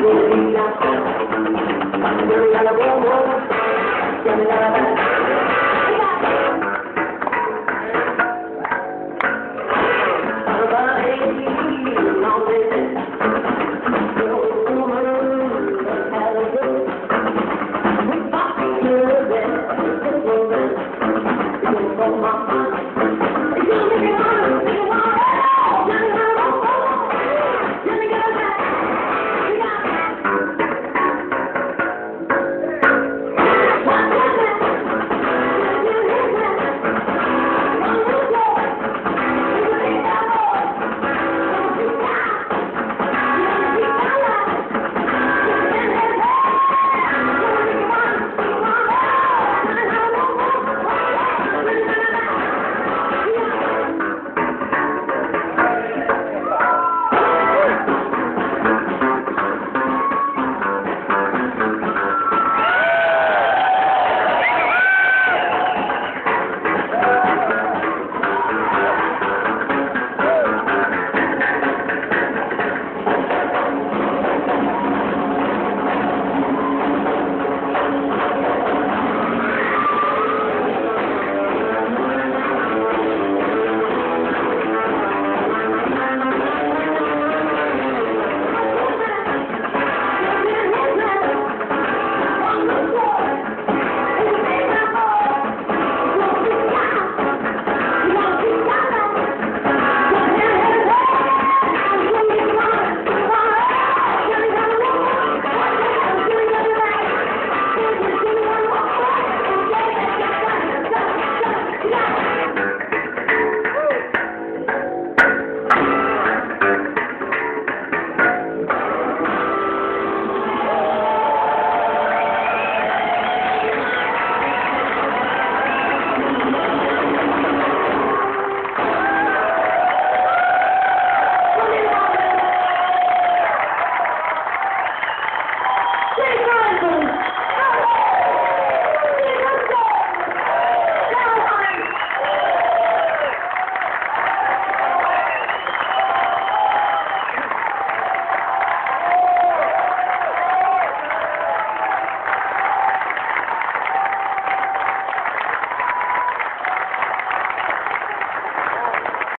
Mandarina, Mandarina, Mandarina, Mandarina,